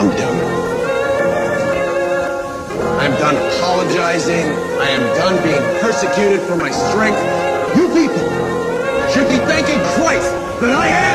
I'm done. I'm done apologizing. I am done being persecuted for my strength. You people should be thanking Christ that I am